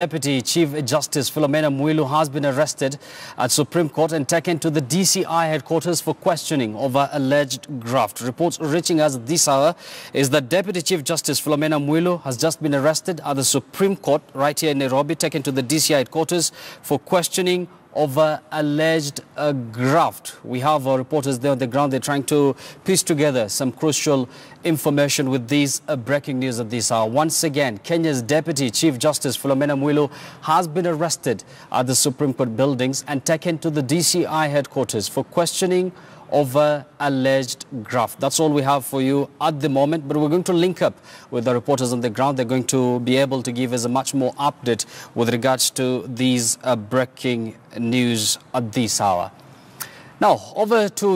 Deputy Chief Justice Philomena Mwilu has been arrested at Supreme Court and taken to the DCI headquarters for questioning over alleged graft. Reports reaching us this hour is that Deputy Chief Justice Philomena Mwilu has just been arrested at the Supreme Court right here in Nairobi, taken to the DCI headquarters for questioning over alleged uh, graft. We have our reporters there on the ground. They're trying to piece together some crucial information with these uh, breaking news at this hour. Once again, Kenya's Deputy Chief Justice Philomena Mwilu has been arrested at the Supreme Court buildings and taken to the DCI headquarters for questioning over alleged graft. That's all we have for you at the moment, but we're going to link up with the reporters on the ground. They're going to be able to give us a much more update with regards to these uh, breaking news at this hour. Now, over to